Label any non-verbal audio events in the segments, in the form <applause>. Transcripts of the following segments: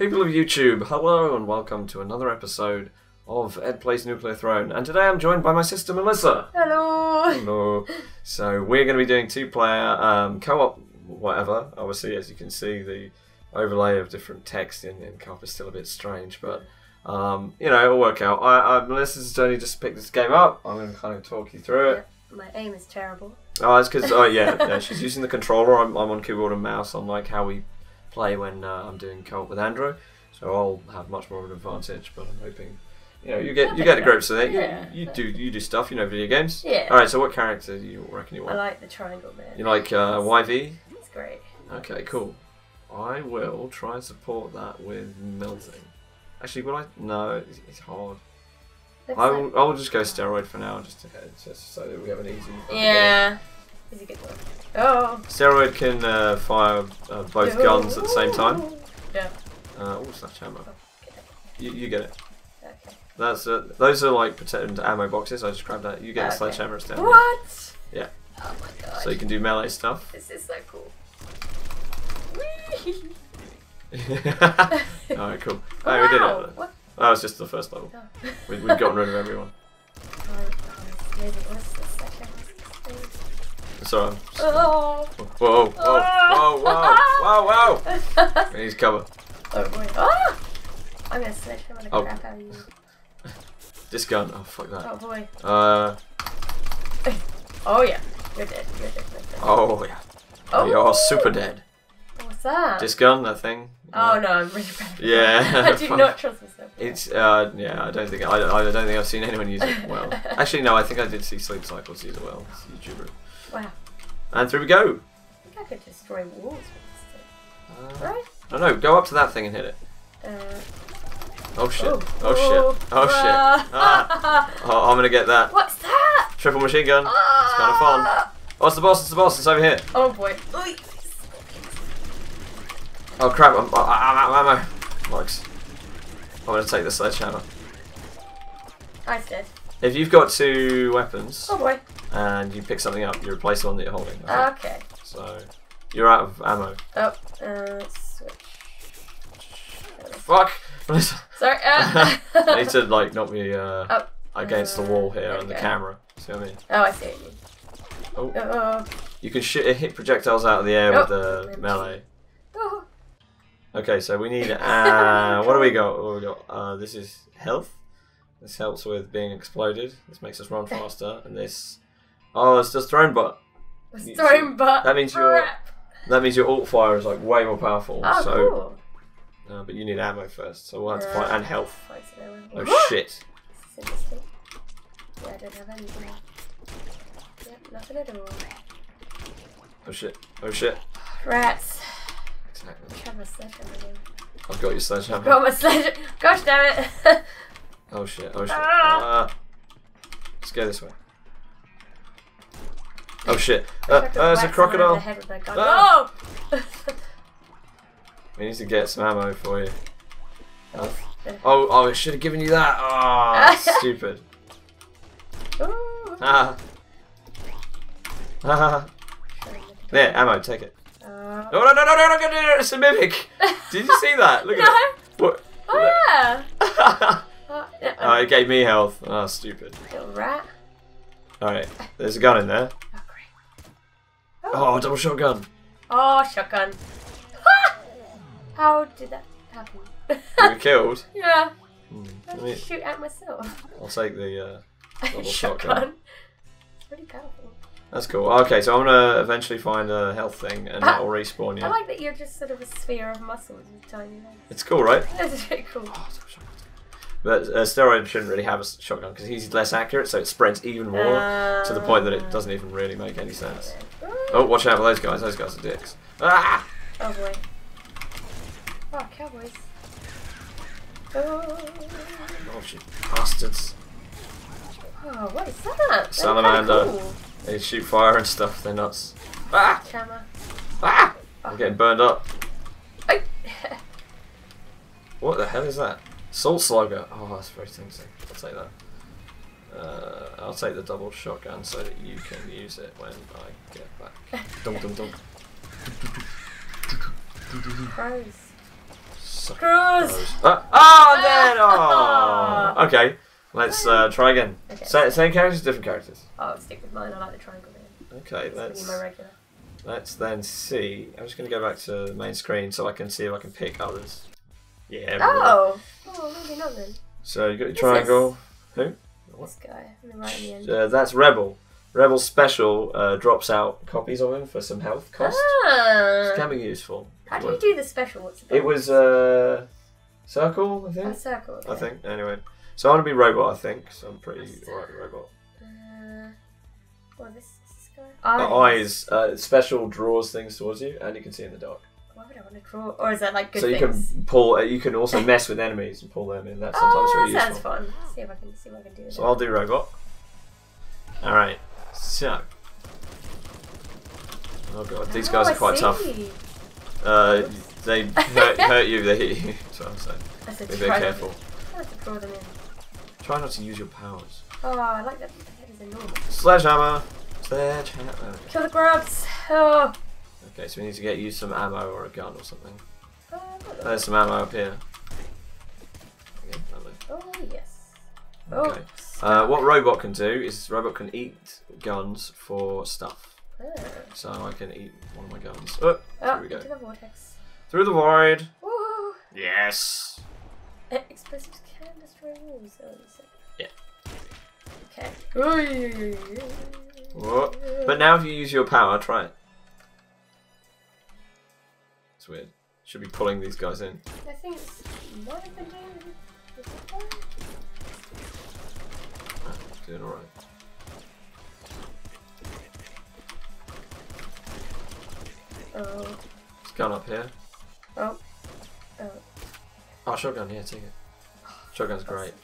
People of YouTube, hello and welcome to another episode of Ed Plays Nuclear Throne. And today I'm joined by my sister Melissa. Hello. Hello. So we're going to be doing two-player um, co-op, whatever. Obviously, as you can see, the overlay of different text in, in co-op is still a bit strange, but um, you know it'll work out. I, I, Melissa's only just picked this game up. I'm going to kind of talk you through it. My aim is terrible. Oh, it's because oh yeah, yeah, she's using the controller. I'm, I'm on keyboard and mouse, I'm unlike how we play when uh, I'm doing co-op with Andrew. So I'll have much more of an advantage. But I'm hoping, you know, you get you get the grips of it. You, Yeah. you do you do stuff. You know, video games. Yeah. All right. So what character do you reckon you want? I like the triangle man. You like uh, YV? It's great. Okay, cool. I will try and support that with melting. Actually, will I? No, it's, it's hard. I will. I will just go steroid for now, just to just so that we have an easy. Yeah. Yeah. Is a good one. Oh. Steroid can uh, fire uh, both guns at the same time. Yeah. Uh, oh, sledgehammer. Okay. You, you get it. okay. That's uh, those are like protected ammo boxes. I just grabbed that. You get a Okay. sledgehammer instead. What? Yeah. Oh my god. So you can do melee stuff. This is so cool. <laughs> Alright, cool. Oh, we did it. What? That was just the first level. Oh. We, we've gotten rid of everyone. <laughs> Oh, oh, it's amazing. What's this second? Sorry. I'm- Oh. Whoa, whoa, whoa, whoa, whoa, whoa! We need cover. oh boy. Ah! I'm gonna smash him on the Oh. crap out of you. This gun. Oh, fuck that. Oh boy. Uh, <laughs> Oh yeah. You're dead. You're dead. You're dead. oh, yeah. Oh. You're super dead. What's that? This gun, that thing. Oh no, I'm really bad. <laughs> Yeah. <laughs> I do not trust myself. It's uh yeah I don't think I, I don't think I've seen anyone use it well. Actually no I think I did see Sleep Cycles use it well. It's a YouTuber. Wow. And through we go. I think I could destroy walls with this Uh. Right? oh no, go up to that thing and hit it. Uh, Oh shit! oh, Oh, shit! Oh shit! Ah. Oh, I'm gonna get that What's that? triple machine gun. It's kinda fun. Oh, it's the boss! It's the boss! It's over here. Oh boy. Oy. Oh crap! I'm, I'm out of ammo. Max. I'm gonna take the sledgehammer. I'm dead. If you've got two weapons Oh boy. and you pick something up, you replace the one that you're holding. Think. Okay. So you're out of ammo. Oh, uh, switch. Fuck! <laughs> Sorry. Uh, I need <laughs> to like knock me uh, Oh, against the uh, wall here on the go. camera. See what I mean? oh, I see. Oh. Oh, You can shoot, hit projectiles out of the air Oh. with the melee. oh. Okay, so we need. <laughs> Uh, what do we got? What do we got? Uh, this is health. This helps with being exploded. This makes us run faster, and this. Oh, it's just Throne Butt. Was You throwing butt. that means crap. That means your alt fire is like way more powerful. Oh, so, cool. uh, but you need ammo first, so we'll have to find and health. Fight it away. Oh shit! This is interesting. Yeah, I don't have anything. Yep, nothing at all. Oh shit! Oh shit! Rats. Exactly. Have a sledgehammer again. I've got your sledgehammer. Got my sledge. Gosh damn it. <laughs> Oh shit, oh shit. Ah. Ah. Let's go this way. Oh shit. Uh, uh, it's a crocodile. head with that gun. Ah. Oh! <laughs> We need to get some ammo for you. Oh. Oh, oh, I should have given you that. Ah, <laughs> stupid. Ooh. Ah. Ah. There, ammo, take it. Uh, No, no, no, no, no, no, no, no, it's a mimic. <laughs> Did you see that? Look no! at it. What? Oh, yeah! Oh, Oh, yeah. it gave me health. Oh, stupid. Little rat. Alright, there's a gun in there. Oh, great. Oh, double shotgun. Oh, shotgun. Ah! How did that happen? You were killed. <laughs> yeah. Hmm, I me- shoot at myself. I'll take the. Uh, <laughs> Double shotgun. shotgun. It's pretty powerful. that's cool. Okay, so I'm gonna eventually find a health thing, and Ah. that'll respawn you. I like that you're just sort of a sphere of muscle with tiny legs. It's cool, right? <laughs> That's pretty cool. Oh. But uh, steroid shouldn't really have a shotgun because he's less accurate, so it spreads even more to the point that it doesn't even really make any sense. Oh, watch out for those guys. Those guys are dicks. Ah! Oh boy. Oh, cowboys. Oh, Oh, shit. Bastards. oh what is that? Salamander. Cool. They shoot fire and stuff. They're nuts. Ah! Chama. Ah! I'm getting burned up. What the hell is that? Salt Slugger. Oh, that's very tempting. I'll take that. Uh, I'll take the double shotgun so that you can use it when I get back. dum dum dum. Crows. suck Screws! those. Uh, oh, I'm! <laughs> Oh. Okay, let's uh, try again. Okay. Sa- same characters, different characters. I'll stick with mine. I like the triangle man. Okay, It's let's my regular. let's then see. I'm just going to go back to the main screen so I can see if I can pick others. Yeah. there. Oh! Oh, maybe not then. So you got your Who's triangle. Who? This guy. I'm right the end. Uh, that's Rebel. Rebel Special uh, drops out copies of him for some health cost. Ah! Can be useful. How do you do the special? What's the It was uh, circle, I a think. A circle. I think. Anyway, so I'm gonna be robot. I think. So I'm pretty alright robot. Uh, what this, this guy? The eyes uh, special draws things towards you, and you can see in the dark. Why would I want to draw? Or is that like good so you things? can pull. Uh, you can also mess with enemies and pull them in. That's sometimes oh, really that sounds useful. fun. See if I can see what I can do. With So that. I'll do robot. All right. So. Oh god, these guys Oh, are quite I tough. Uh, they hurt, <laughs> hurt you. They hit you. So I'm saying, That's be very careful. I have to draw them in. Try not to use your powers. Oh, I like that. The head is enormous. Sledgehammer. Sledgehammer. Kill the grubs. Oh. Okay, so we need to get you some ammo or a gun or something. Hello. There's some ammo up here. Okay, oh yes. Okay. Oh. Uh, what robot can do is robot can eat guns for stuff. Oh, So I can eat one of my guns. Oh, oh Here we go. into the vortex. through the void. Woo! Yes. Eh, Explosives can destroy walls. Yeah. Okay. Whoa. But now if you use your power, try it. It's weird. Should be pulling these guys in. I think it's what I've been doing. Is it fine? Ah, Doing alright. Oh. It's gun up here. Oh. Oh. Oh, shotgun, yeah, take it. Shotgun's great.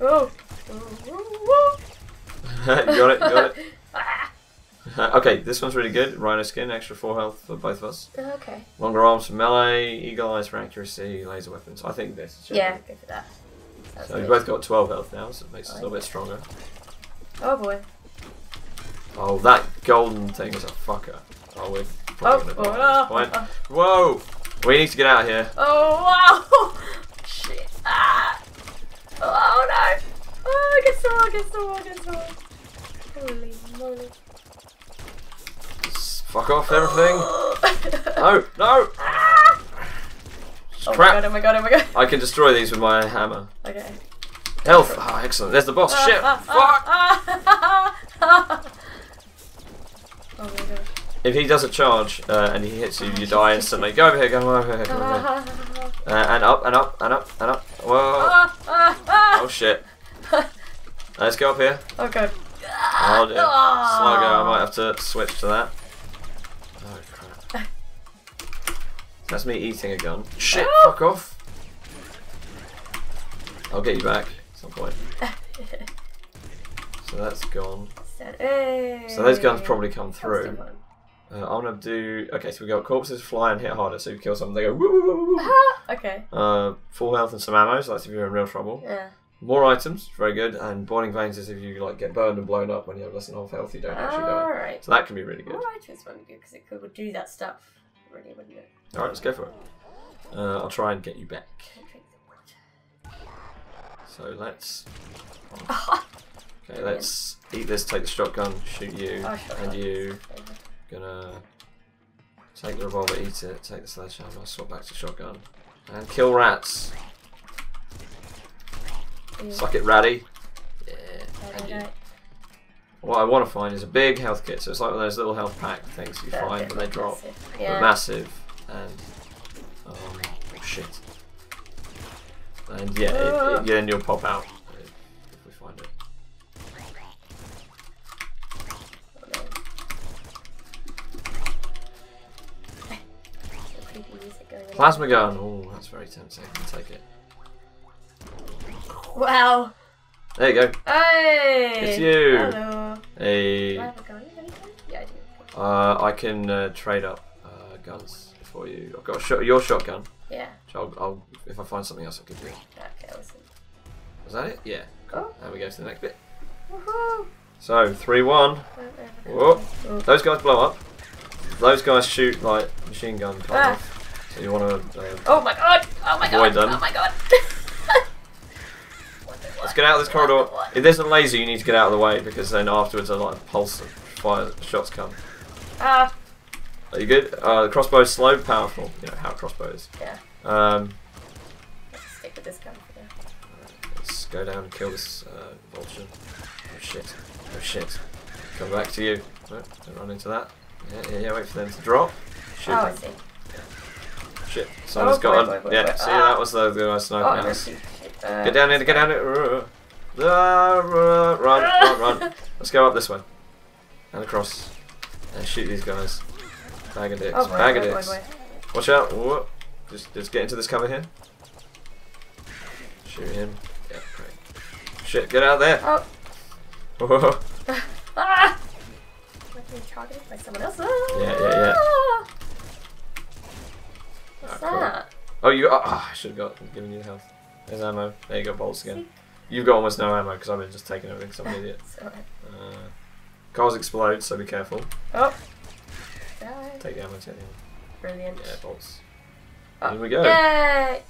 Oh. Oh. <laughs> <laughs> you got it, you got it. Ah. okay, this one's really good. Rhino skin, extra 4 health for both of us. Okay. Longer arms for melee, eagle eyes for accuracy, laser weapons. I think this. is Yeah, go for that. Sounds So we've both got 12 health now, so it makes us a little bit stronger. Oh boy. Oh, that golden thing is a fucker. Oh, we're Oh. Oh. gonna die at Oh. Whoa! We need to get out of here. Oh wow! <laughs> Shit! Ah! Oh no! Oh, I get some, get some, get some. Holy moly! Fuck off, everything. oh No, no! Ah! <laughs> Oh my god! Oh my god! Oh my god! I can destroy these with my hammer. Okay. Health! Oh, excellent. There's the boss. Ah, Shit! ah, Fuck! ah, ah. <laughs> oh my god! If he does a charge uh, and he hits you, you die instantly. Go over here, go over here, go over here. Ah, Uh, and up, and up, and up, and up. Whoa! ah, ah, ah. Oh shit. <laughs> Let's go up here. Okay. Oh dear. Ah. Sluggo, I might have to switch to that. Oh crap. That's me eating a gun. Shit, Ah. fuck off. I'll get you back at some point. So that's gone. So those guns probably come through. Uh, I'm gonna do. Okay, so we got corpses fly and hit harder. So if you kill something, they go woo woo woo woo. Ah, okay. Uh, full health and some ammo. So that's if you're in real trouble. Yeah. More items, very good. And boiling veins is if you like get burned and blown up when you have less than half health, you don't actually die. Alright. So that can be really good. Alright, this one good because it could do that stuff. Really, wouldn't it? All right, let's go for it. Uh, I'll try and get you back. Can't drink the water. So let's. Okay, let's eat this. Take the shotgun. Shoot you Oh, shotgun. and you. Gonna take the revolver, eat it. Take the sledgehammer. Swap back to shotgun and kill rats. Yeah. Suck it, ratty. Yeah. Right, thank right, you. right. What I want to find is a big health kit. So it's like one of those little health pack things you find when they drop. massive. but massive and um, oh shit. And yeah, it, Ah. it, then you'll pop out if, if we find it. No. Some creepy music going on. Plasma gun. Oh, that's very tempting. I'll take it. Wow. There you go. Hey. It's you. Hello. A, Do I have a gun of any kind? Yeah, I do. uh, I can uh, trade up uh, guns for you. I've got a shot, your shotgun. Yeah. Which I'll, I'll, if I find something else, I'll give you. Okay, awesome. Was that it? Yeah. Cool. Now we go to the next bit. Woohoo. So three one. Whoa. Those guys blow up. Those guys shoot like machine gun kind Ah. of. So you want to. Uh, Oh my god! Oh my god! them. Oh my god! <laughs> let's get out of this corridor. If there's a laser, you need to get out of the way because then afterwards a like pulse of fire shots come. Ah, Are you good? Uh, the crossbow is slow, powerful. You know how a crossbow is. yeah. Um, Let's stick with this gun for now. let's go down and kill this uh, vulture. Oh shit! Oh shit! Come back to you. No, don't run into that. Yeah, yeah, yeah. Wait for them to drop. Shoot. Oh, I see. Shit! Someone's Oh, got boy, boy, boy, yeah. See, Ah. that was the the nice sniper. Oh. Uh, Get down here, get down here. Uh, uh, run, run, run. <laughs> Let's go up this way. And across. And shoot these guys. Bag of dicks. Oh, Bag of dicks. Watch out. Whoa. Just, just get into this cover here. Shoot him. Yeah, great. Shit, get out there. Oh, <laughs> Whoa. <laughs> ah! Targeted by someone else. Ah! Yeah, yeah, yeah. What's Ah, cool. that? Oh, you. Oh, I should have got given you the health. There's ammo. There you go, bolts again. You've got almost no ammo because I've been just taking everything I'm an idiot. Sorry. Uh, cars explode, so be careful. Oh. Die. Take the ammo, take the. Brilliant. Yeah, bolts. Oh, Here we go. Yay!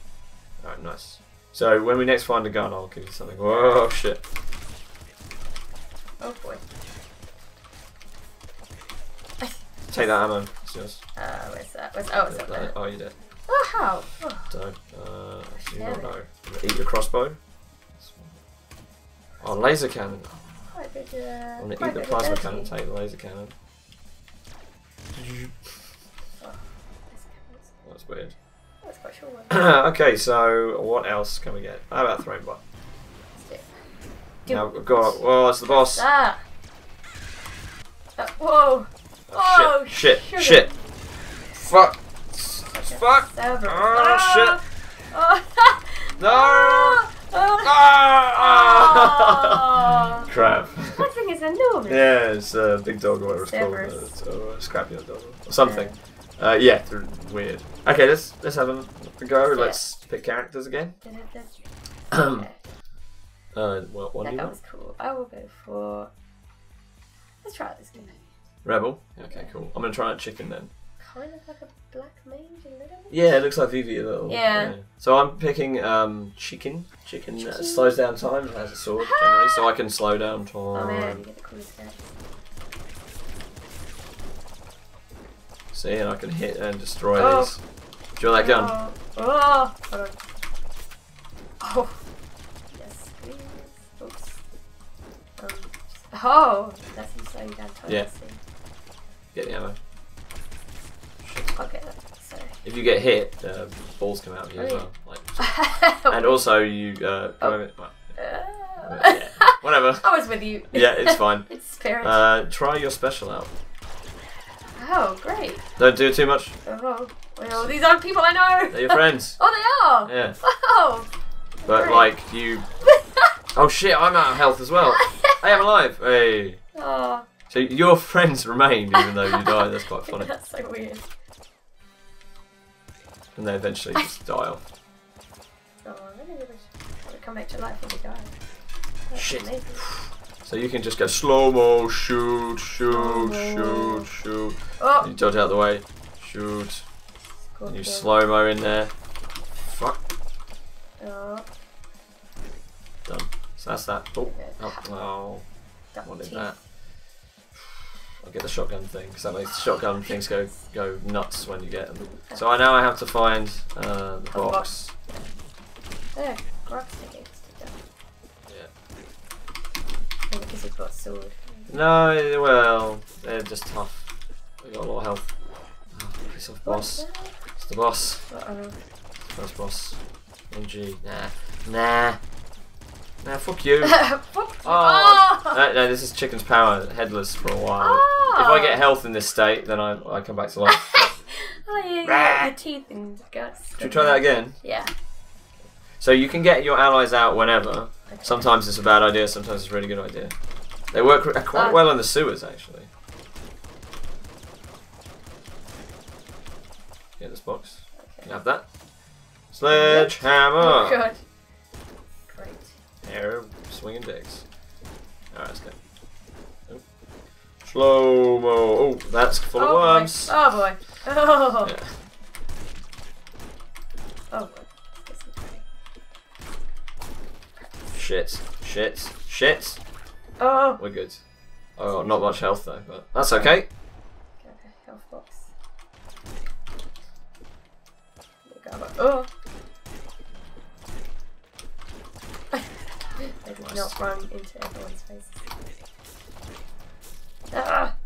Alright, nice. So when we next find a gun, I'll give you something. Whoa, shit. Oh boy. Take that ammo. It's yours. Uh, where's that? Where's, oh, it's up there. Oh, you did. Oh, how? Oh, Don't. Uh, do not know. Eat your crossbow. Oh, laser cannon. quite a bit, uh, I'm gonna eat the plasma cannon. Take the laser cannon. Oh, That's weird. that's quite sure <clears throat> one. okay, so what else can we get? How about? Stick. Now we've got. Well, it's the boss. Ah! Uh, whoa! Oh, Oh, shit! Shit! Shit! Fuck! Fuck! Oh, Ah! No! Oh! <laughs> Oh! Ah! <laughs> Crap. That thing is enormous. Yeah, it's a big dog or whatever it's called. Cerberus. uh, It's a scrapyard dog or something. Uh, yeah, they're weird. Okay, let's let's have a go. Yeah. Let's pick characters again. <clears throat> Okay. <clears throat> Uh, what one do That you was cool. I will go for. Let's try this game. Rebel. Okay, cool. I'm gonna try a chicken then. Kind of like a black mage a little bit. Yeah, it looks like Vivi a little. Yeah. So I'm picking um, chicken. Chicken, uh, slows down time. and Has a sword generally, so I can slow down time. Oh man, you get the coolest guy. See, and I can hit and destroy Oh. these. Do you want that gun? Oh, oh, hold on. Oh. Yes, please. Oops. Um, oh, that's him slowing down time. Yeah. See. Get the ammo. That. Sorry. If you get hit, uh, balls come out of you as well. Like, <laughs> and also you uh, Oh. well, Uh, yeah, whatever. <laughs> I was with you. Yeah, it's <laughs> fine. it's spirit. Uh, try your special out. oh, great. Don't do too much. Oh, well, these aren't people I know. They're your friends. oh, they are. Yeah, Oh. but Great. like you. Oh shit! I'm out of health as well. Hey, I'm alive. Hey. oh, So your friends remain even though you die. That's quite <laughs> funny. that's so weird. And they eventually just <laughs> die off. Oh, I really wish I would come back to life when we die. That's Shit. amazing. So you can just go slow mo, shoot, shoot, shoot, shoot. Oh, You dodge out the way, shoot. And you slow mo in there. Fuck. Oh, Done. So that's that. Oh, Okay. oh, oh. wanted that. I'll get the shotgun thing because that makes shotgun things go go nuts when you get them. So I now I have to find uh, the Oh, box. There, taking stick. Yeah. Because you've got a sword. No, well, they're just tough. They got a lot of health. Oh, piss off, boss. It's the boss. Uh-oh. First boss. NG. Nah. Nah. Nah, fuck you. <laughs> Fuck. Oh. Oh. no, no, this is Chicken's Power, headless for a while. Oh. If I get health in this state, then I, I come back to life. <laughs> Oh, yeah, yeah, your teeth and guts. Should we try that again? Yeah. So you can get your allies out whenever. Okay. Sometimes it's a bad idea, sometimes it's a really good idea. They work quite Ah. well in the sewers, actually. Get this box. You Okay. can have that. Sledgehammer! Oh, God. Arrow swinging dicks. Alright, let's go. Oh. Slow mo. Oh, that's full oh, of worms. Boy. Oh, boy. Oh. Yeah. Oh, well, get some training. Shit. Shit. Shit. Oh! We're good. Oh, not much health though, but that's okay. Health box. There you go. Oh! I did not run into everyone's faces. Ah!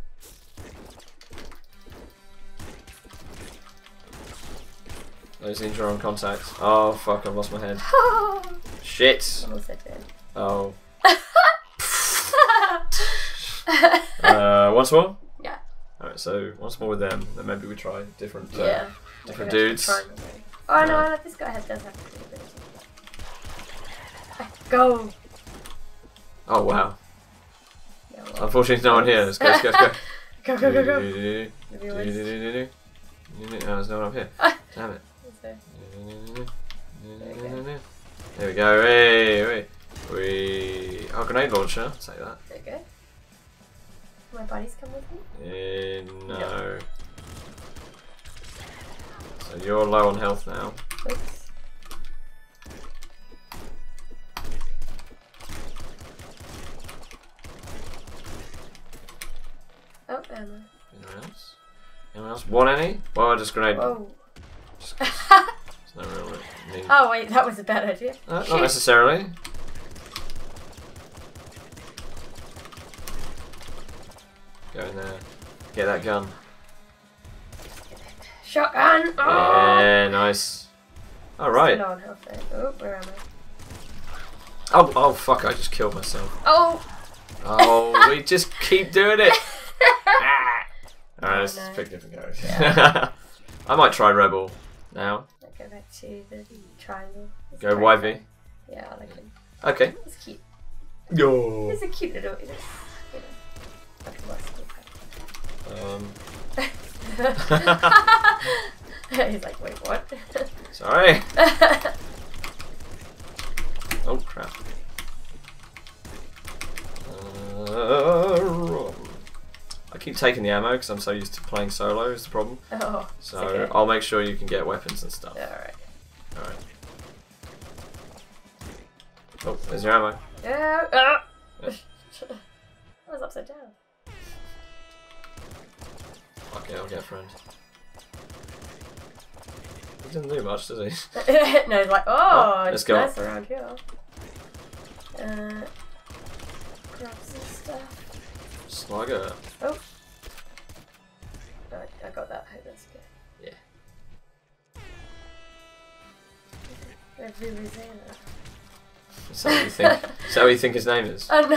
Those injury on contact. Oh fuck! I've lost my head. <laughs> Shit. Almost said dead. Oh. <laughs> Uh, once more. Yeah. All right. So once more with them. Then maybe we try different. Uh, yeah. different dudes. Oh no, no, this guy does have to do a bit. Go! Oh wow. Yeah, well. Unfortunately, there's no one here. Let's go. Let's go. Let's Go, <laughs> go, go, go. go! Maybe it was- No, there's no one up here. Ah. Damn it. <laughs> was there. There we go. Hey, wait. We. Oh, grenade launcher. Take that. There you go. My buddies come with me? Eh, no. So you're low on health now. Oops. Oh, ammo. Anyone else? Anyone else? Want any? Well, I just grenade. Whoa. Just <laughs> no real need. oh, wait, that was a bad idea. Uh, not necessarily. Go in there. Get that gun. Shotgun! Oh! Yeah, nice. Alright. Still on health there. Oh, where am I? Oh, oh, fuck, I just killed myself. Oh! Oh, we just keep doing it. <laughs> Alright, let's no. pick different characters. <laughs> I might try Rebel now. Let's go back to the triangle. It's Go great. YV. Yeah, I like him. Okay. He's cute. Yo. He's a cute little, he's, you know, like a Um, <laughs> He's like, wait, what? <laughs> sorry. Oh crap. Uh, I keep taking the ammo because I'm so used to playing solo. Is the problem? <laughs> oh, So okay. I'll make sure you can get weapons and stuff. alright. All right. Oh, there's your ammo. Yeah. Ah! Yeah. <laughs> I was upside down. Okay, I'll get a friend. He doesn't do much, does he? <laughs> no, it's like, oh, Oh, let's go. nice around here. Uh, grab some stuff. Slugger. Oh. Got that. Hope that's good. Yeah. Red Vuvuzela. Is that what you think? Is that what you think his name is? <laughs> Oh no!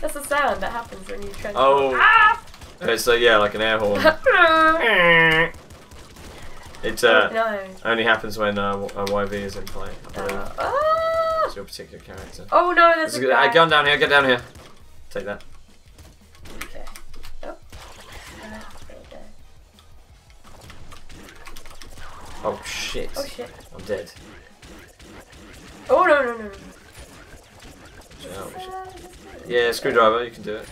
That's a sound that happens when you transform. Oh. Ah! Uh, so yeah, like an air horn. <laughs> It Oh, uh, no. only happens when uh, a YV is in play. Uh, ah! It's your particular character. Oh no, there's There's a a, guy. gun down here. Get down here. Take that. Dead. Oh no no no no. Oh. Uh, Yeah, screwdriver. You can do it.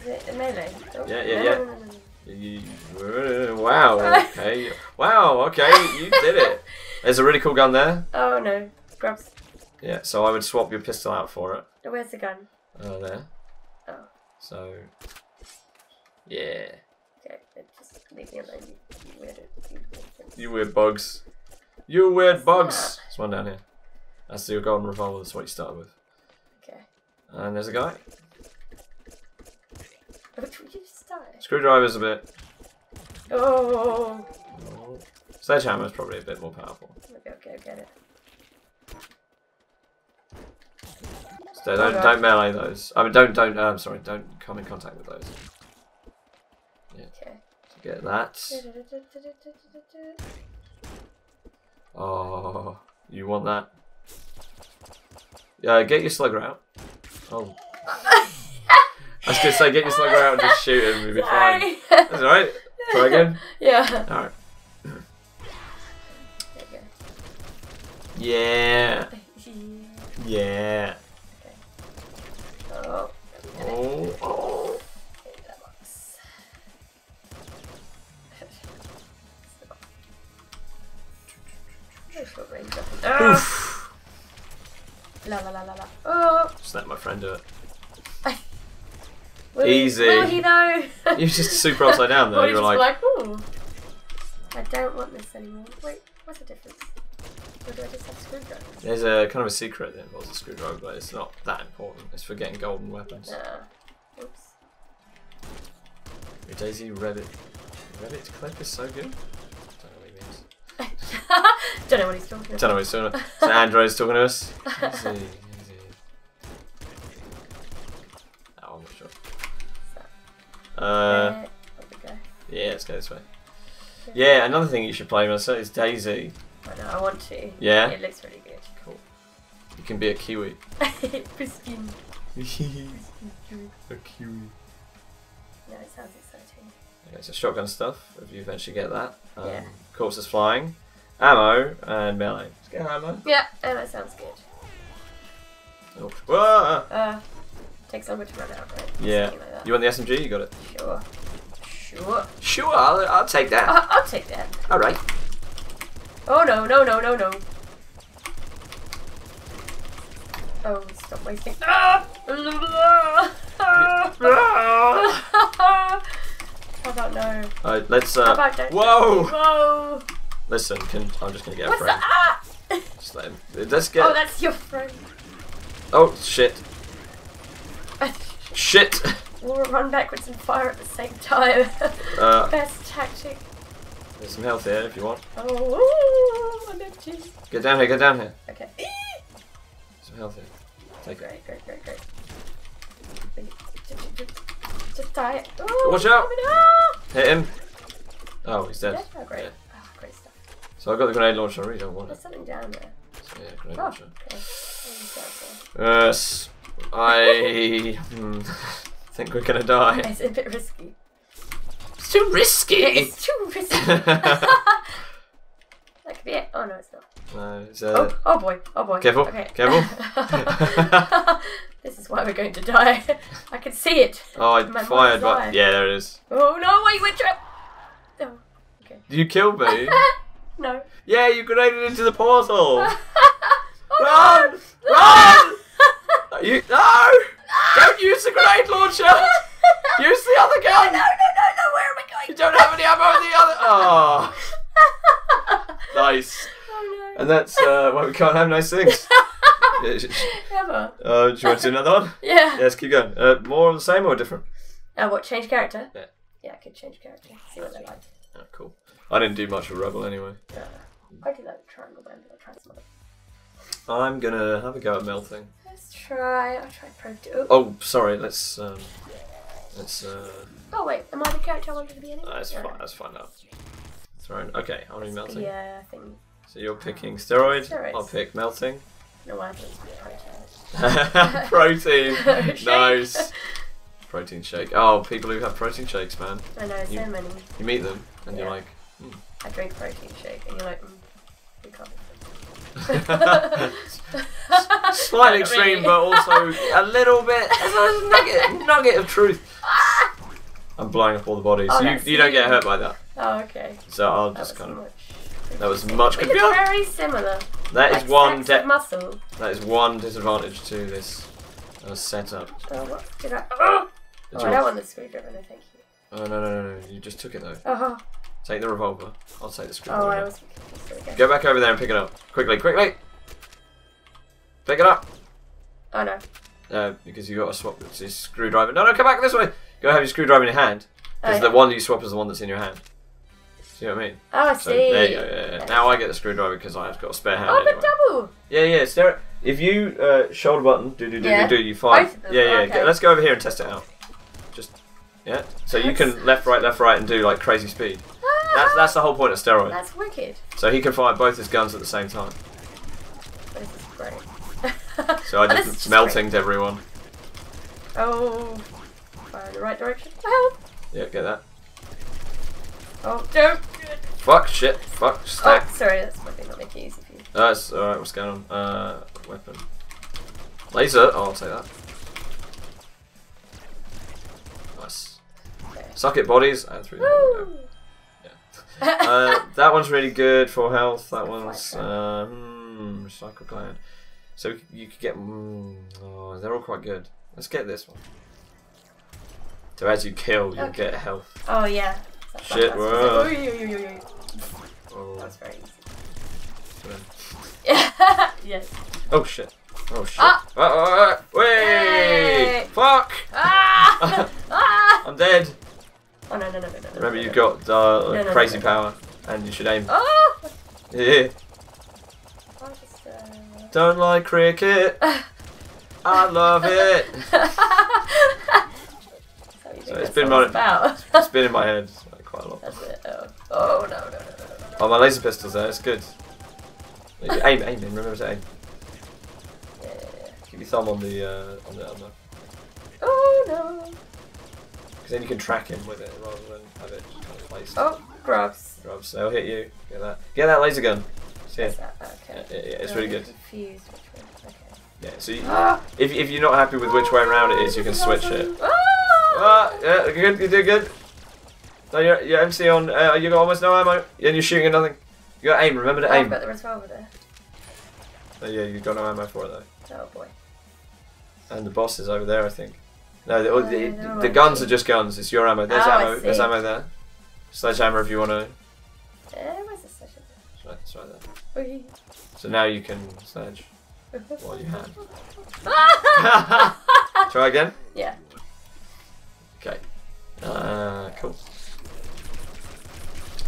Is it a melee? Oh, Yeah, yeah, yeah. No, no, no, no. You- uh, Wow. Okay. <laughs> Wow. Okay. You did it. There's a really cool gun there. Oh no. Grabs. Yeah. So I would swap your pistol out for it. Oh, Where's the gun? Uh, there. Oh. So. Yeah. Okay, just leave me alone. You, you weird. You weird bugs. You weird bugs. There's one down here. That's your golden revolver. That's what you started with. Okay. And there's a guy. Which would you start? Screwdriver's a bit. Oh. Sledgehammer's probably a bit more powerful. Okay, okay, get it. So don't don't melee those. I mean don't don't. I'm sorry. Don't come in contact with those. Okay. So get that. Oh, <laughs> you want that? Yeah, get your slugger out. Oh. I was gonna say get your slugger out and just shoot him. We'll be fine. That's alright. Try again. <laughs> yeah. Alright. <laughs> Yeah. Yeah. Ah! Oof. La la la la la. Oh! Just let my friend do it. Will Easy. He, will he though? <laughs> You just super upside down though. You were just like, ooh. I don't want this anymore. Wait, what's the difference? Or do I just have screwdrivers? there's a kind of a secret that involves a screwdriver, but it's not that important. It's for getting golden weapons. Nah. Oops. Your Daisy Reddit. Reddit clip is so good. Don't know what he means. Don't know what he's talking about. Don't know what he's talking about. So Android's talking to us. Easy, easy. Oh, I'm not sure. Uh, Uh, go. yeah, let's go this way. Yeah, another thing you should play, Melissa, is Daisy. I know, I want to. Yeah? It looks really good. Cool. You can be a Kiwi. <laughs> Pristine. <laughs> a Kiwi. No, it sounds exciting. Okay, so shotgun stuff, if you eventually get that. Um, Yeah. Corpses flying, ammo, and melee. Let's get ammo. Yeah, and that sounds good. Oh. Whoa! Uh, takes longer to run out, right? Yeah. Like. You want the SMG? You got it. Sure. Sure. Sure, I'll, I'll take that. Uh, I'll take that. Alright. Oh no, no, no, no, no. Oh, stop wasting. Ah! <laughs> How about no? Alright, let's. How Uh, about don't whoa! Whoa! Listen, can, I'm just gonna get a What's friend. that? Ah! Just let him. Let's get. Oh, that's your friend. Oh, shit. <laughs> Shit! we'll run backwards and fire at the same time. Uh, <laughs> Best tactic. there's some health here if you want. Oh, I'm empty. Get down here, get down here. Okay. Some health here. Take it. Great, great, great, great. Just die it. Oh, Watch out. out. Hit him. Oh, he's dead. Yeah, oh, great. Yeah. So I got the grenade launcher. I really don't want There's it. something down there. So yeah, grenade Oh, launcher. okay. Yes. I hmm, <laughs> think we're gonna die. <laughs> It's a bit risky. It's too risky. <laughs> It's too risky. that could be it. Oh no, it's not. no, it's, Oh, uh, oh boy, oh boy. Careful, Okay. careful. this is why we're going to die. I can see it. oh, I My fired, but yeah, there it is. Oh no, wait, wait, trap. Oh, okay. You killed me. No. yeah, you grenaded into the portal. <laughs> oh, Run! Run! <laughs> You no! Don't use the grenade launcher. Use the other gun. no, no, no, no, where am I going? You don't have any ammo in the other. <laughs> Oh, nice. Oh no. And that's uh, why we can't have nice things. Yeah, sh- sh- Ever. Uh, do you want to do another one? Yeah. Yes, keep going. Uh, more of the same or different? Uh, what, change character? Yeah. Yeah, I could change character. See what they're like. Oh, cool. I didn't do much of Rebel anyway. Uh, I do like the triangle band, but I'll try some. I'm gonna have a go at melting. Let's try. I'll try Pro 2. Oh. Oh, sorry. Let's um, let's uh, oh, wait. Am I the character I wanted to be anyway? let's, No. fi- let's find out. Thrown. Okay, I'm gonna melting. Yeah, I think. So you're picking steroid. Steroids. I'll pick melting. No, I think protein. <laughs> <laughs> protein. Nice. Protein shake. Oh, people who have protein shakes, man. I know, so many. You meet them and you're like, I drink protein shake, and you're like, mm, we can't. <laughs> slight Not extreme, really. but also a little bit. There's a nugget, <laughs> nugget of truth. <laughs> I'm blowing up all the bodies. Oh, you, you don't get hurt by that. Oh, okay. So I'll That just kind of. much. That was much We good. very similar. That is like one. De- muscle. that is one disadvantage to this uh, setup. Oh, what did I? Oh, Did oh I don't want- want the screwdriver. No, thank you. Oh no no no no! You just took it though. Oh, Take the revolver. I'll take the oh, screwdriver. I was. Go. Go back over there and pick it up quickly, quickly. Pick it up. Oh no. Uh, because you got to swap the screwdriver. No, no, come back this way. Go have your screwdriver in your hand. Because Oh, yeah. the one that you swap is the one that's in your hand. See what I mean? Oh, I So see. there you go. Yeah, yeah. Now I get the screwdriver because I've got a spare hand. Oh, the anyway. double. Yeah, yeah. Stare. If you uh, shoulder button, do do do Yeah. do do, you fire. Both of them, Yeah, yeah. okay. Let's go over here and test it out. Just yeah. So you can left, right, left, right, and do like crazy speed. That's that's the whole point of steroids. That's wicked. So he can fire both his guns at the same time. This is great. <laughs> So I Oh, just <laughs> is melting to everyone. Oh, fire in the right direction. Oh, Yeah, get that. oh, don't. Fuck, shit, fuck, stack. Oh, sorry, that's thing. Not make it easy for you. That's alright, what's going on? Uh, weapon. Laser, oh, I'll take that. Nice. Okay. Suck it, bodies, and through the hole we go. Woo! Uh, <laughs> that one's really good for health. That one's uh, hmm, recycle gland. So you could get. Mm, oh, they're all quite good. Let's get this one. So as you kill, you'll Okay. get health. Oh yeah. That's Shit, that's- whoa. Oh, That was very easy. <laughs> yes. oh shit! Oh shit! Ah! Oh, oh, oh, wait! Yay! Fuck! Ah! <laughs> ah! I'm dead. Oh no no no no no. Remember, no, you've no. got uh, No, no, crazy power, and you should aim. Oh! Yeah. Just, uh... Don't like cricket. I love it. So you think So it's been about. It's been in my head like, quite a lot. That's it. Oh. oh no no no no. Oh, my laser pistol's there. It's good. Aim, aim, aim. Remember to aim. Yeah, yeah, yeah. Keep your thumb on the uh, on the the. Oh no. Then you can track him with it rather than have it just kind of placed. Oh, grubs. Grubs. They'll hit you. Get that. Get that laser gun. See What's it? that? Yeah, Okay. yeah, yeah, it's really good. Confused which. Okay. Yeah. So you, Ah! if if you're not happy with which way around it is, you can switch it. Ah! Ah, yeah, good. You did good. No, you're, you're MC on. Uh, you got almost no ammo, and you're shooting at nothing. You got aim. Remember to Oh, I've aim. got the revolver there. Oh, yeah, you got no ammo for it though. Oh boy. And the boss is over there, I think. No, the, Oh, the, the guns are just guns. It's your ammo. There's Oh, ammo. There's ammo there. Sledgehammer if you want to. Eh, where's the session? It's right, it's right there. Oy. So now you can sledge. While you had. <laughs> Try again. yeah. Okay. Uh, cool.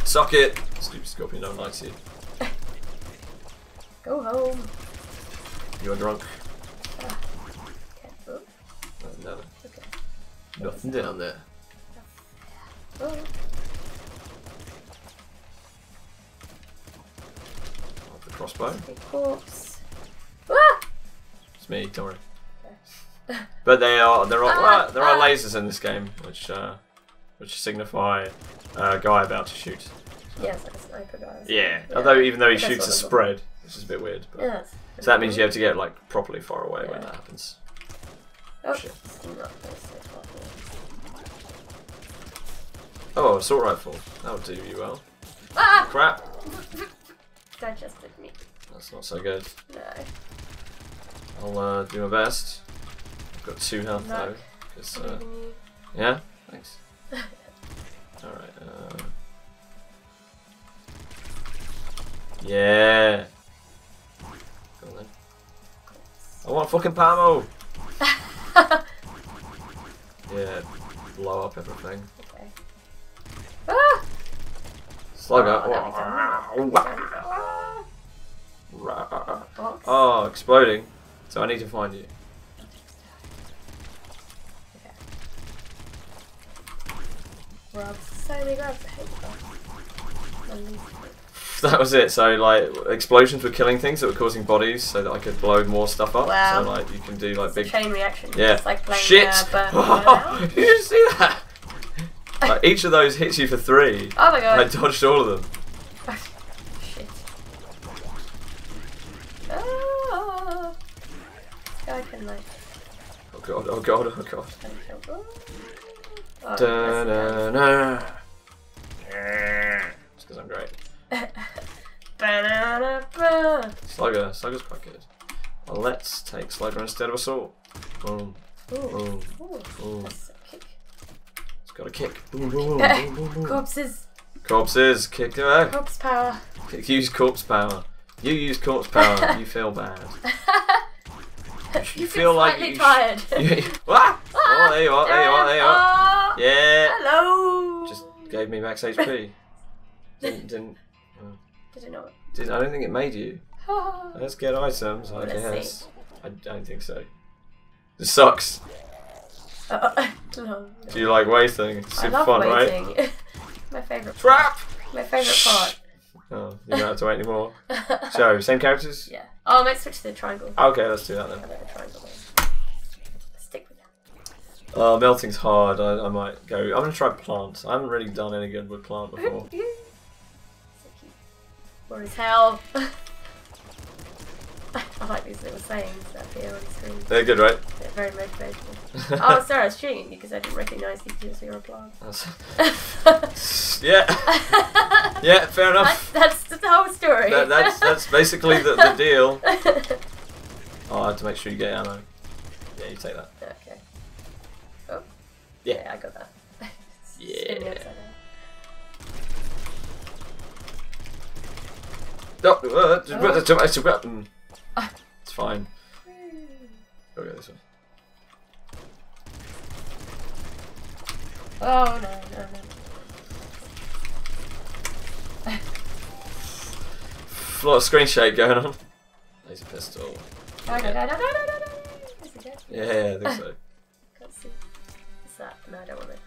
Suck it. Stupid scorpion don't like you. <laughs> Go home. You're drunk. Nothing down there. Oh. The crossbow. Corpse. Ah! It's me. Don't worry. But they are there are Ah, there are ah. lasers in this game, which uh, which signify a guy about to shoot. Yes, like a sniper guy. Yeah. Although even though he shoots a spread, which is a bit weird. But, Yeah, So that means you have to get like properly far away when that happens. Oh, shit. it's not this, it's not this. Oh, assault rifle. That would do you well. Ah! Crap. Digested me. That's not so good. No. I'll uh, do my best. I've got two health though. 'cause, uh, you. yeah. Thanks. <laughs> Alright. Uh... Yeah. Go on then. I want fucking Pamo! <laughs> <laughs> Yeah, blow up everything. okay. Ah! Slugger. Oh. <laughs> Oh, exploding. So I need to find you. So. <laughs> That was it. So like explosions were killing things that were causing bodies, so that I could blow more stuff up. Wow. So like you can do like big. chain reaction. Yeah. It's like playing Shit! Uh, <laughs> burn <laughs> Did you see that? like, each of those hits you for three. Oh my and I dodged all of them. Shit. This guy can like. Oh god! Oh god! Oh god! Oh. Oh, Da, da, da. It's because I'm great. Slugger. Slugger's quite good. Well, let's take Slugger instead of Assault. Boom. Ooh. Boom. Ooh. Boom. That's a kick. It's got a kick. Boom, boom, boom, boom, boom. Corpses. Corpses. Kick it back. Corpse power. Use corpse power. You use corpse power. <laughs> you feel bad. <laughs> you feel like you tired. <laughs> You- ah! Oh, there you are. There you are. There you are. Oh, Yeah. Hello. Just gave me max HP. Didn't. Didn't. Did it not? Did, I don't think it made you. <laughs> Let's get items. I Let's guess. I don't think so. This sucks. Uh, <laughs> no, Do you like waiting? It's I love fun, right? <laughs> my favorite. Trap. My favorite part. Oh, you don't have to wait anymore. So, same characters? yeah. Oh, let's switch to the triangle. Okay, let's do that then. I like the triangle. Stick with that. Uh, melting's hard. I, I might go. I'm gonna try plant. I haven't really done any good with plant before. So. Or as hell. <laughs> I like these little sayings that appear on the screen. They're good, right? They're very motivational. <laughs> oh, sorry, I was cheating because I didn't recognise you because you're a plant. <laughs> Yeah, yeah, fair enough. that's the whole story. That, that's that's basically the, the deal. Oh, I have to make sure you get ammo. Yeah, you take that. okay. Oh. Yeah. I got that. Yeah. Oh. just- just- mm. It's fine. Go this one. Oh no, no, no. A lot of screen shake going on. Laser pistol. Oh, no, no, no, no, no, no, no. Is it dead? Yeah, yeah, I think so. Can't see. What's that? No, I don't want it.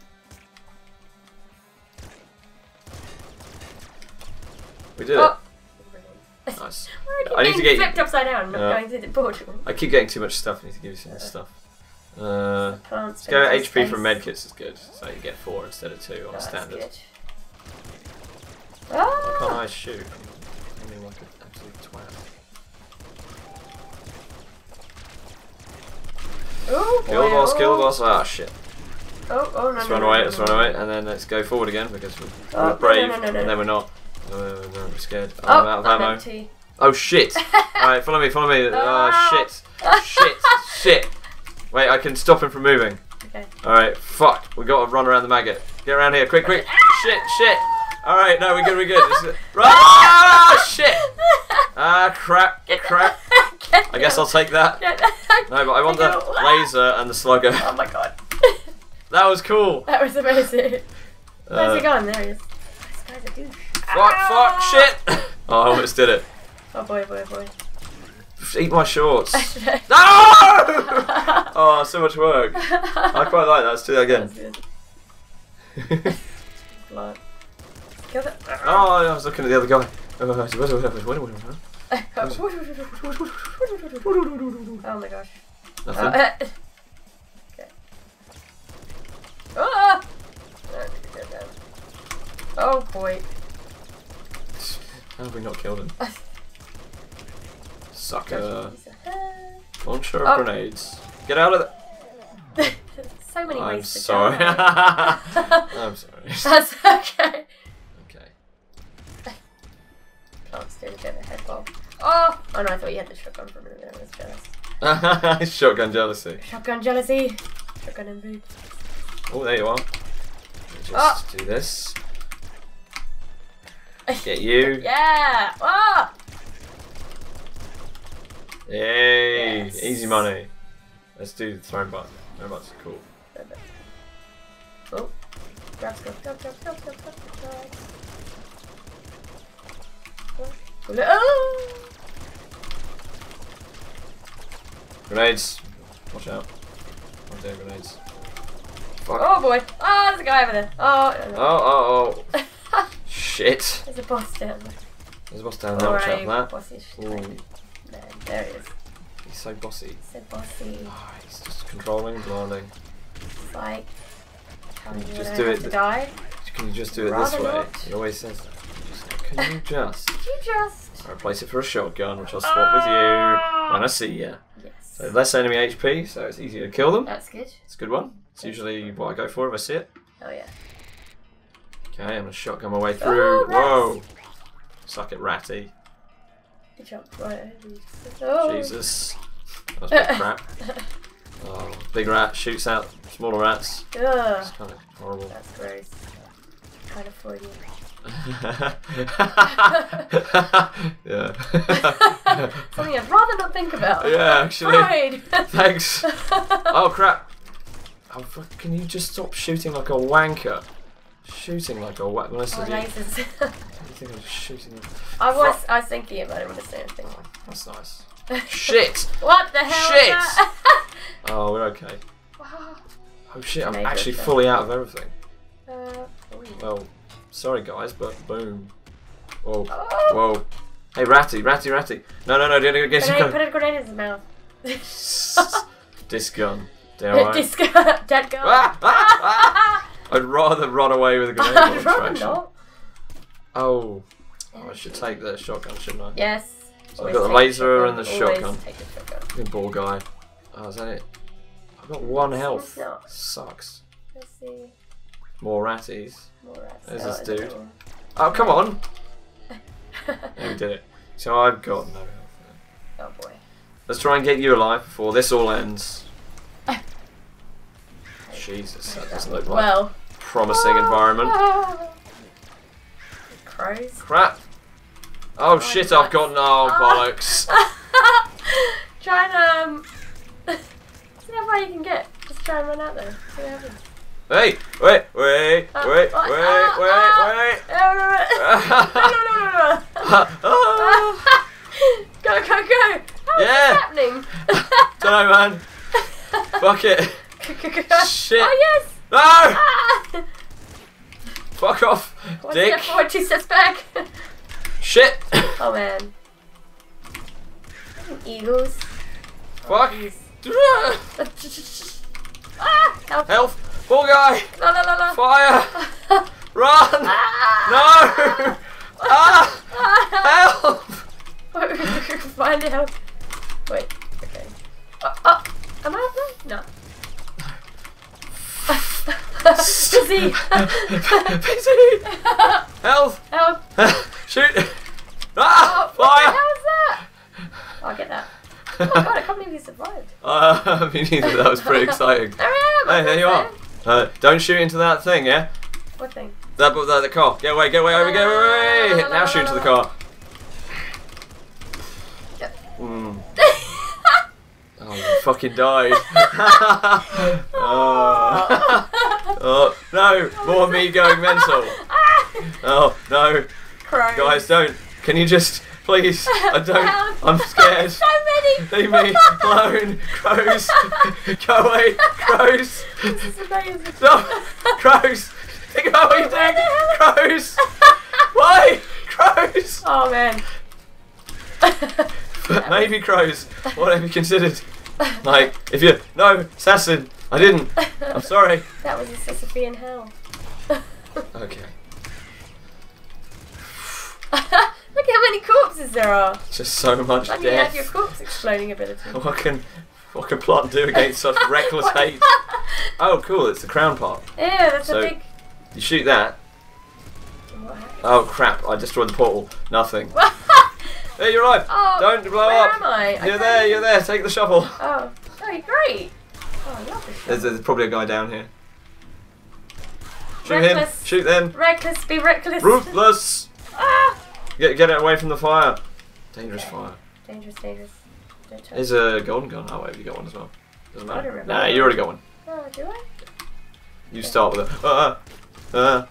We did Oh! it. Nice. <laughs> I need keep to get- flipped upside down, not going to the portal. I keep getting too much stuff. I need to give you some stuff. Uh, let's go HP space. from medkits is good. So you get four instead of two on a that's standard. good. Why can't Ah! I shoot? I'm aiming like an absolute twat. Oh, Kill boss, kill oh. boss. Ah, shit. Oh, oh, no, Let's no, run no, away, no, let's no, run away, and then let's go forward again because we're, Oh, we're brave, no, no, no, and then we're not. Uh, no, we're scared. Oh, Oh, I'm out of I'm ammo. empty. Oh shit! <laughs> Alright, follow me, follow me. Oh shit! Shit! Shit! Wait, I can stop him from moving. Okay. Alright, fuck. We gotta run around the maggot. Get around here, quick, quick! <laughs> Shit, shit! Alright, no, we're good, we're good. This is-! <laughs> Ah, shit! Ah, crap, crap. I guess I'll take that. No, but I want the laser and the slugger. Oh my god. That was cool. that was amazing. Where's Uh, he gone? There he is. This guy's a douche. Fuck, fuck, shit! <laughs> Oh, I almost did it. Oh boy, boy, boy. Eat my shorts. <laughs> no! No! <laughs> Oh, so much work. I quite like that. Let's do that again. Blood. Kill oh, I was looking at the other guy. Oh Oh my gosh. Nothing. Uh, okay. Ah! Oh boy. How have we not killed him? <laughs> Sucker. Launcher of Oh. grenades. Get out of the. <laughs> so many I'm ways to sorry. die. <laughs> I'm sorry. That's okay. Okay. Can't bit a head bob. Oh! Oh no, I thought you had the shotgun for a minute there. I was jealous. Shotgun jealousy. Shotgun jealousy. Shotgun envy. Oh, there you are. Just Oh. do this. Get you. <laughs> Yeah! Ah! Yay! Yes. Easy money. Let's do the Throne Butt. Throne Butt's cool. Oh. Grab, grab, grab, grab, grab, grab, grab, grab. Oh! Grenades. Watch out. I'm doing grenades. Fuck. Oh boy! Oh, there's a guy over there. Oh. Oh, oh, oh. <laughs> Shit. there's a boss down there. There's a boss down there. Out Alright, that. Ooh, There, there he is. he's so bossy. Said bossy. Ah, he's just controlling, commanding. It's like. Telling you Just do it. to die. Can you just do it this way? not. He always says that. <laughs> Just, can you just? Did you just. I replace it for a shotgun, which I'll swap with you when I see you. Yes. So less enemy HP, so it's easier to kill them. That's good. It's a good one. It's usually what I go for if I see it. Oh yeah. Okay, I'm gonna shotgun my way oh, through. Oh, Whoa! Suck it, ratty. Good job. Right. Oh. Jesus. That was a <laughs> bit crap. Oh, big rat shoots out smaller rats. Ugh. It's kind of horrible. That's gross. Kind of Freudian. yeah. <laughs> Something I'd rather not think about. Yeah, actually. <laughs> Thanks. Oh crap. Oh, can you just stop shooting like a wanker? Shooting like a. Honestly, Oh, you, lasers. you think I'm shooting? I was, I was thinking about it when I say anything. That's nice. <laughs> Shit! What the hell? Shit! <laughs> Oh, we're okay. Wow. Oh shit, I'm actually fully out of everything. Uh. Well, sorry guys, but boom. Whoa. Oh. Whoa. Hey, Ratty, Ratty, Ratty. No, no, no, don't get Grenade, you put a grenade in his mouth. <laughs> Disc gun. Dare I? Disco, dead guy. Ah, ah, ah. I'd rather run away with a <laughs> grenade I'd rather not. Oh. oh, I should take the shotgun, shouldn't I? Yes. So I've got the laser and the shotgun. take the shotgun. Good ball guy. Oh, is that it? I've got one health. Sucks. Let's see. More ratties. More rats. There's Oh, this dude. Oh, come on! <laughs> Yeah, we did it. So I've got no health. oh boy. Let's try and get you alive before this all ends. Jesus, that doesn't look like well. promising environment. Crows. Crap. Oh, oh shit, I've got no oh, bollocks. try and um see how far you can get. Just try and run out there. Hey! Wait! Wait! Wait! Wait! Wait! Wait! no! No! No! No! no. go! Go! Go! How's yeah. happening? Don't know, man. Fuck it. Shit. Oh yes! No! Ah! Fuck off, One dick. step forward, two steps back. Shit. oh man. Eagles. Fuck. ah! Help! Health. Ball guy. La la la la. Fire. Run. Ah! No. Ah. Ah! Help. Find help. Wait. Okay. Oh, oh. Am I up there? No. Busy. Busy. Health. Help. <laughs> Shoot. Oh, Ah. the Fire. is that? Oh, I'll get that. Oh my god, I can't believe you survived. <laughs> Uh, me neither. That was pretty exciting. <laughs> There I am. Hey, there you are. Uh, don't shoot into that thing, yeah? What thing? That, that the car. Get away, get away, over, get away! Now shoot into the car. Mm. Oh, you fucking died. oh. Oh, no, more me going mental. <laughs> Oh, no. Crows. Guys, don't. Can you just, please? I don't. I'm scared. <laughs> so many. Leave me alone. Crows. <laughs> Go away. Crows. This is amazing. No. Crows. Think about what you're doing. Crows. Why? Crows. Oh man. Maybe crows. What have you considered? Like, if you. No, assassin. I didn't. I'm sorry. <laughs> That was a Sisyphean hell. <laughs> Okay. <laughs> Look how many corpses there are. Just so much And you have your corpse exploding ability. What can. What can Plot do against such reckless hate? Oh, cool. It's the crown part. Yeah, that's So- a big. You shoot that. What? Oh crap! I destroyed the portal. Nothing. Hey, you're alive. oh, Don't blow where up. am I? I You're can't there. You're there. Take the shovel. Oh, oh, great. Oh, I love this. There's, there's probably a guy down here. Shoot Reckless. him. Shoot them. Reckless, be reckless. Ruthless. Ah! Get get it away from the fire. Dangerous Okay. fire. Dangerous, dangerous. There's a golden gun. Oh wait, you got one as well. Doesn't matter. Nah, you already got one. Oh, do I? You start with a. Uh, uh,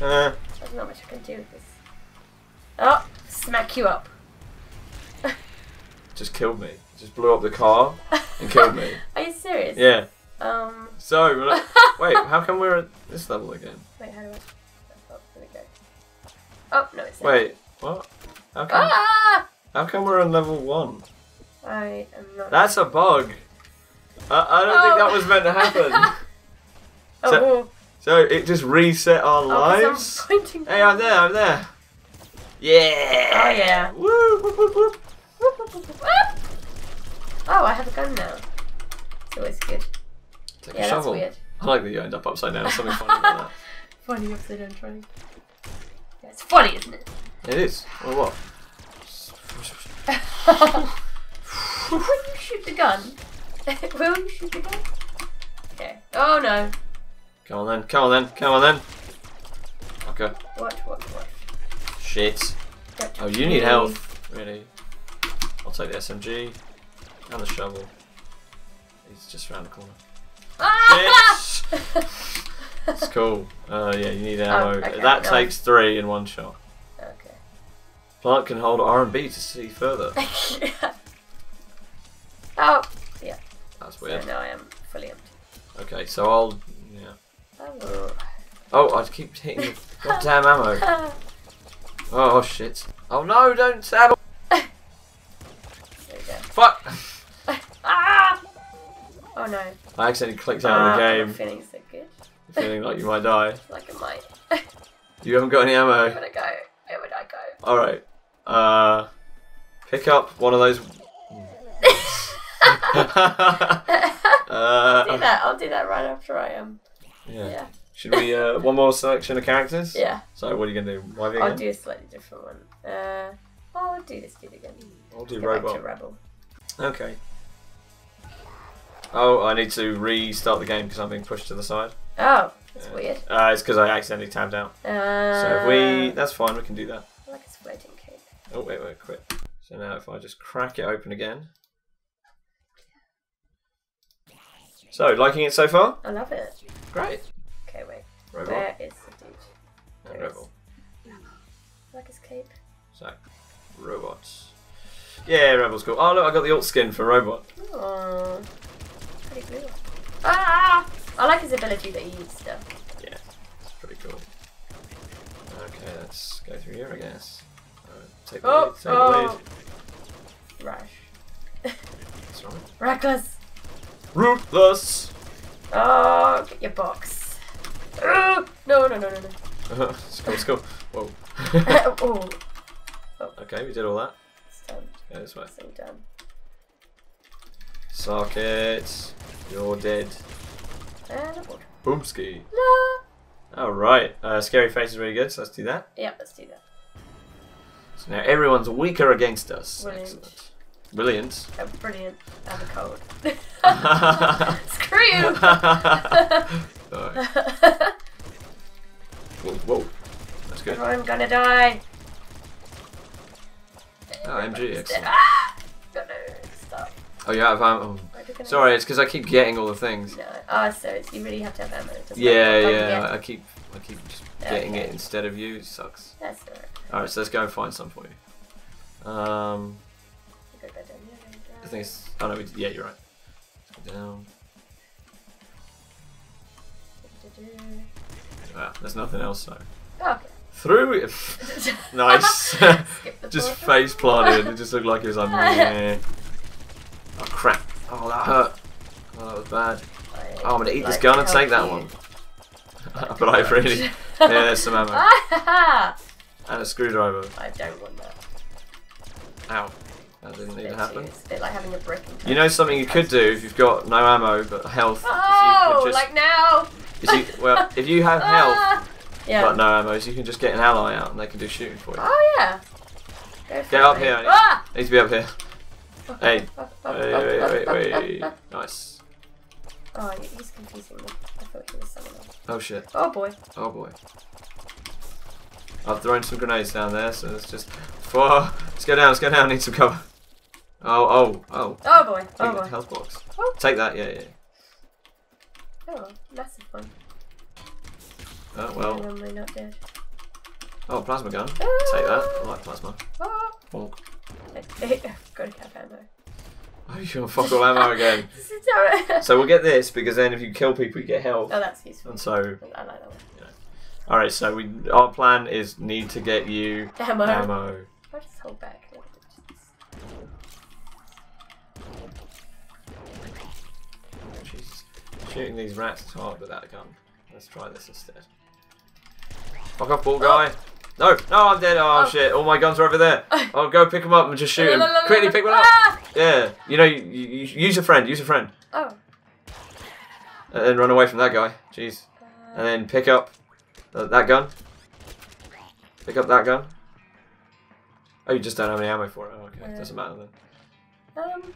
uh. There's not much I can do with this. Oh, smack you up. <laughs> Just killed me. Just blew up the car and killed me. <laughs> Are you serious? Yeah. Um. So like- <laughs> wait, how come we're at this level again? Wait, how do I? Oh, there we go. Oh no, it's. Wait, what? How come? Ah! How come we're on level one? I am not. That's a bug. I, I don't think that was meant to happen. <laughs> oh, so- oh, so it just reset our oh, 'cause I'm lives. pointing Hey, I'm there. I'm there. Yeah. Oh yeah. Woo! Whoop, whoop, whoop. Oh, I have a gun now. It's always good. Take yeah, a that's shovel. weird. I like that you end up upside down. Something funny about that. <laughs> Funny upside down funny. Yeah, it's funny, isn't it? It is. Or what? <laughs> Will you shoot the gun? <laughs> Will you shoot the gun? Okay. Oh no. Come on then. Come on then. Come on then. Okay. Watch, watch, watch. Shit. Don't Oh, you need me. health. Really. I'll take the SMG and the shovel. He's just around the corner. Ah! It's cool. Uh, yeah, you need ammo. Oh, okay, that no. takes three in one shot. okay. Plant can hold R and B to see further. <laughs> oh, yeah. That's so weird. now I am fully empty. Okay, so I'll. Yeah. Oh. Oh, I keep hitting the goddamn ammo. <laughs> Oh shit. Oh no, don't stab. I accidentally clicked out Ah, of the game. I'm feeling so good. feeling like you might die. <laughs> Like I might. You haven't got any ammo. I'm gonna go? Where would I go? Alright. Uh. Pick up one of those. <laughs> do uh, that. I'll do that right after I am. yeah. Yeah. Should we uh, one more selection of characters? Yeah. So what are you gonna do? YV I'll again? do a slightly different one. Uh, oh, I'll do this dude again. I'll do Go robot. Rebel. Okay. Oh, I need to restart the game because I'm being pushed to the side. Oh, that's Yeah. weird. Uh, it's because I accidentally tabbed out. Uh, So if we, that's fine. We can do that. I like his floating cape. Oh wait, wait, quit. So now if I just crack it open again. So liking it so far? I love it. Great. Okay, wait. Robot Where is the dude? and there is. I like his cape. So robots. Yeah, Rebel's cool. Oh look, I got the alt skin for robot. Oh, pretty cool. Ah! I like his ability that he eats stuff. Yeah, it's pretty cool. Okay, let's go through here, I guess. Uh, take the Oh, lead. Take the oh. lead. Rash. That's right. Reckless. Ruthless. Oh, get your box. Oh, no, no, no, no, no. let's go. Let's go. Whoa. <laughs> <laughs> oh, okay, we did all that. it's done. Go this way. It's all done. Socket. You're dead. And a board. Boomski. La. Alright, uh, Scary Face is really good, so let's do that. Yeah, let's do that. So now everyone's weaker against us. Brilliant. Excellent. Brilliant. Oh, brilliant. I have a code. Alright. <laughs> Screw you! <laughs> Whoa, whoa. That's good. I'm gonna die. Oh, MG, excellent. Ah! Gotta stop. Oh, you're out of ammo. Where are we gonna- Sorry, it's because I keep getting all the things. No. Oh, so it's, you really have to have ammo. Yeah, yeah. I keep, I keep just getting it instead of you. It sucks. That's alright. Alright, so let's go and find some for you. Um, Go back down here, I think it's. Oh no, we, yeah, you're right. Let's go down. Ah, there's nothing else, so. Oh, okay. Through it. <laughs> nice. <laughs> Just face planted. It just looked like it was like. <laughs> meh. oh crap! Oh that hurt. Oh that was bad. Oh, I'm gonna eat this gun and take that one. <laughs> but I really. <laughs> Yeah, there's some ammo <laughs> and a screwdriver. I don't want that. Ow! That didn't It's need to happen. too- It's a bit like having a brick. You know something you could do if you've got no ammo but health. is you Oh, just, like now. you, well, if you have health Ah! Yeah. but no ammo, so you can just get an ally out and they can do shooting for you. Oh yeah. Go Get up mate. here. Ah! Needs to be up here. Hey. Wait, wait, wait, wait. Nice. Oh, he's confusing me. I thought he was someone else. Oh shit. Oh boy. Oh boy. I've thrown some grenades down there, so let's just. Whoa! Let's go down. Let's go down. Need some cover. Oh, oh, oh. Oh boy. Take Oh boy. health box. Oh. Take that. Yeah, yeah. Oh, massive one. Oh well. normally not dead. Oh, plasma gun. Ah! Take that. I like plasma. Oh. Bonk. Gotta have ammo. Oh, you can fuck all ammo again. So- we'll get this because then if you kill people, you get health. Oh, that's useful. And so, I like that one. all right. So we our plan is need to get you Ammo. ammo. I'll just hold back. Jesus. Shooting these rats is hard without a gun. Let's try this instead. Fuck off, ball guy. Oh. No, no, I'm dead. Oh, Oh. shit. All my guns are over there. I'll go pick them up and just shoot them. Quickly pick one up. Ah! Yeah. You know, you, you, use a friend. Use a friend. Oh. And then run away from that guy. Jeez. And then pick up th- that gun. Pick up that gun. Oh, you just don't have any ammo for it. Oh, okay. Yeah. Doesn't matter then. Um.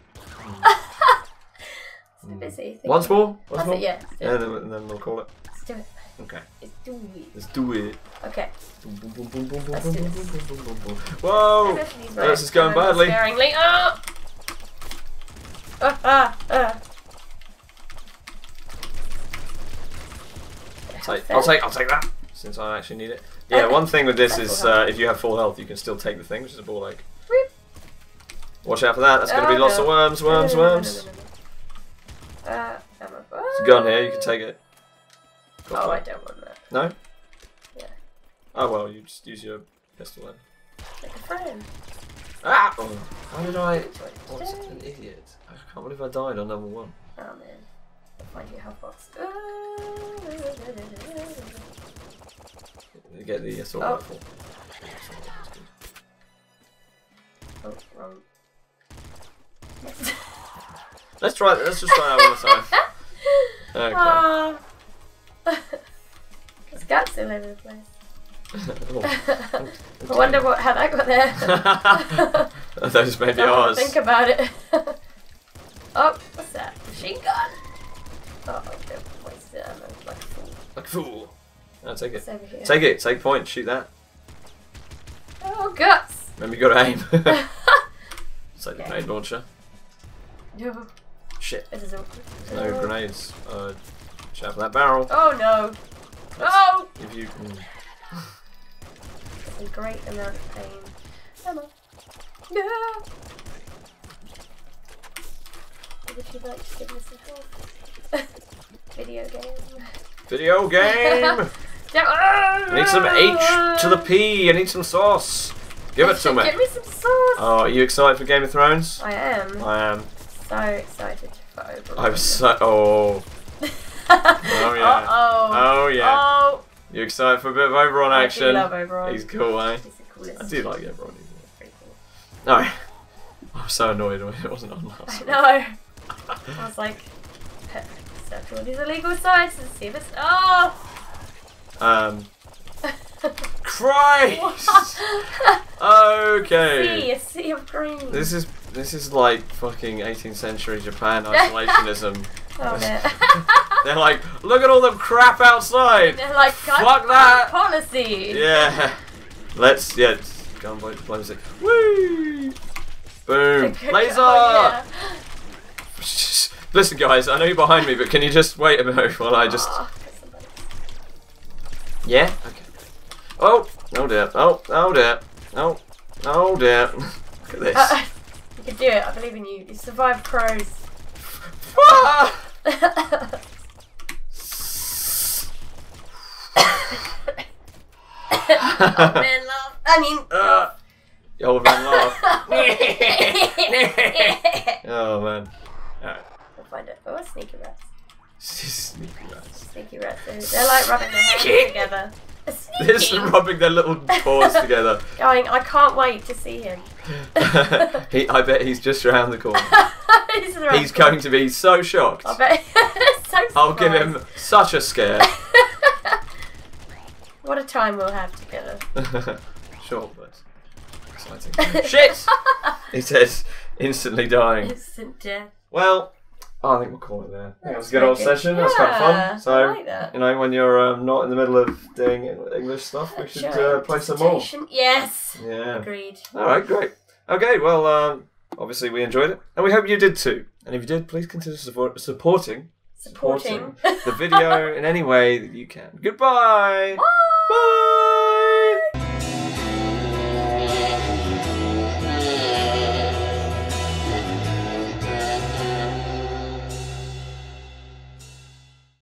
<laughs> so busy. Hmm. Once more? Once That's more? it, yeah. It. then, then we'll call it. Let's do it. Okay. Let's do it. Let's do it. Okay. Whoa! This is going badly. Sparingly. Ah! Ah, ah, ah. Take, I'll take I'll take that since I actually need it. Yeah, Okay. one thing with this is uh, if you have full health, you can still take the thing, which is a ball. Whip. Watch out for that. That's going to Oh, be lots no. of worms, worms, No, no, worms. <laughs> Uh, ammo. There's a gun here. You can take it. Oh, I don't want that. No. Yeah. Oh well, you just use your pistol then. Like a friend. Ah! Oh, how did I? Which one Oh, such an idiot. I can't believe I died on number one. Oh man. I'll find you a health box. You get the assault Oh. rifle. Oh wrong. Let's try. Let's just try that one more time. Okay. Ah. <laughs> There's guts all over the place. <laughs> Oh. <laughs> I wonder what how that got there. Those may be ours. Think about it. oh, what's that? Machine gun. Oh, don't waste it. I'm like a fool. Like a fool. No, take it. It's over here. Take it. Take point. Shoot that. Oh, guts. Remember, you got to aim. it's like the Okay. grenade launcher. No, Shit. this is awkward. No grenades. Uh, shout for that barrel. Oh no. Oh! If you can. It's a great amount of pain. Emma. No! Would you like to give me some help? <laughs> Video game. Video game. <laughs> I need some H to the P. I need some sauce. Give it to me. Give me some sauce! Oh, are you excited for Game of Thrones? I am I am. so excited for Overwatch. I'm so. Oh. Oh yeah. Uh-oh. Oh yeah. Oh! You excited for a bit of Oberyn I action? do love Overwatch. He's cool, eh? He's the coolest. I do like Oberyn. Pretty cool. No. I was so annoyed when it wasn't on last I know. I was like, search all these illegal sites and see this. Oh! Um. <laughs> Christ. okay. sea, a sea of green. This is this is like fucking 18th century Japan <laughs> isolationism. Oh. <laughs> They're like, look at all the crap outside. They're like, Fuck that." policy. Yeah. Let's yeah. Gun diplomacy. Woo. Boom. Laser. job, <laughs> Listen, guys. I know you're behind me, but can you just wait a minute while I just? Oh, somebody. Yeah. Okay. Oh. Oh dear. Oh. Oh dear. Oh. Oh dear. <laughs> Look at this. Uh, you can do it. I believe in you. You survived crows. Oh, man, love. I mean, Uh, old man laugh. oh man. Alright. I'll find it. Oh, sneaky rats. <laughs> Sneaky rats. Sneaky rats. They're, they're like rubbing their hands <laughs> together. They're just rubbing their little paws together. <laughs> Going, I can't wait to see him. <laughs> he, I bet he's just around the corner. <laughs> He's, around He's the corner. going to be so shocked. I bet. so I'll give him such a scare. What a time we'll have together. sure, but exciting. Shit! He says, instantly dying. Instant death. Well, I think we'll call it there. I think it was a good very old session. That was kind of fun. So, I like that. you know, when you're um, not in the middle of doing English stuff, we should uh, play some more. Yes. Yeah. Agreed. All right, great. Okay, well, um, obviously we enjoyed it, and we hope you did too. And if you did, please consider support- supporting Supporting. the video <laughs> in any way that you can. Goodbye. Bye.